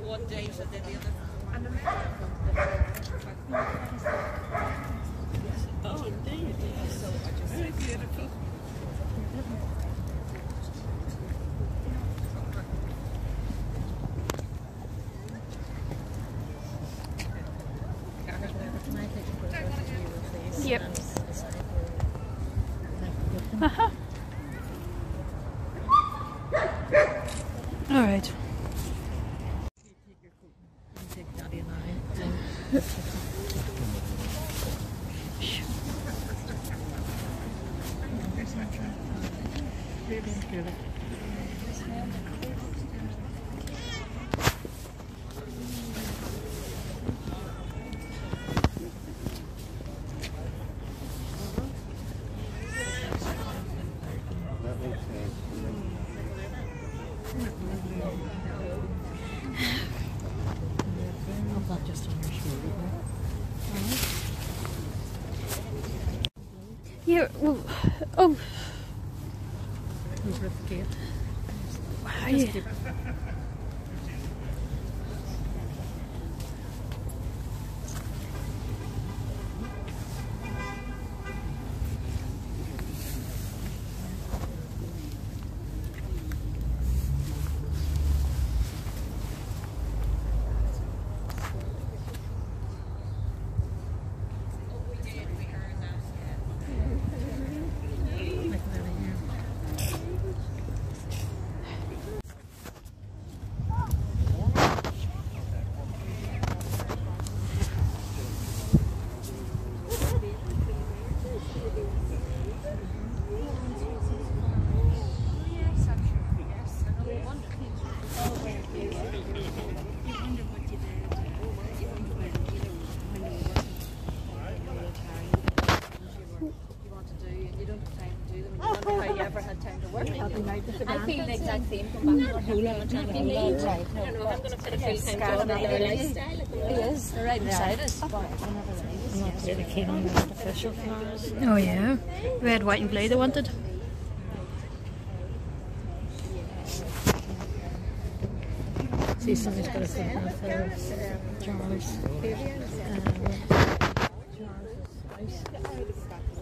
One day she did the other. Oh, indeed. So I just very beautiful. Yep. Uh-huh. All right. Take Daddy and I. I'm not just on your shoulder. Well. Oh. Over How you ever had time to work? I feel the exact same. Come back to work. Right. No, no, I'm going to put a full time job in their lifestyle. It is. They're right beside us. I'm not really keen on the artificial flowers. Oh yeah. Red, white, and blue. They wanted. See, somebody's got a photograph there of Charles. Um, Charles's house.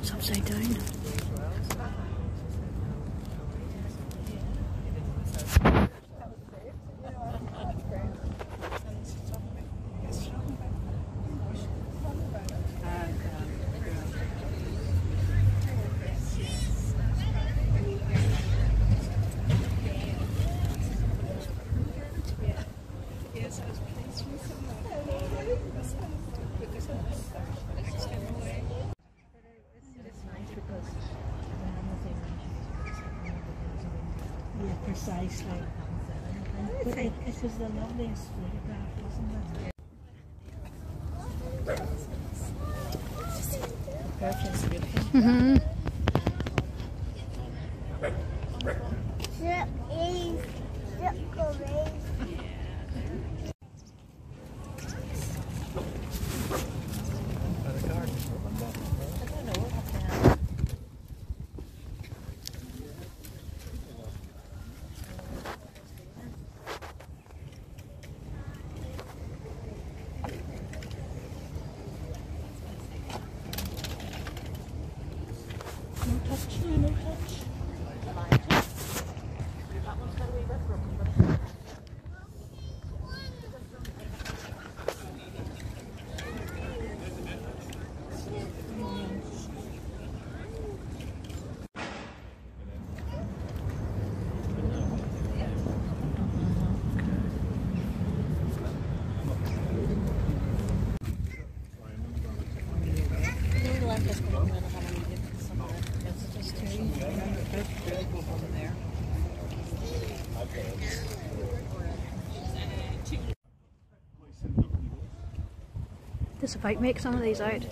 It's upside down. And, um, Yeah, precisely. But it, it was the loveliest photograph, wasn't it? Perkins beautiful. Mm-hmm. No touch, no touch. That one's going to be. Does the bike make some of these out?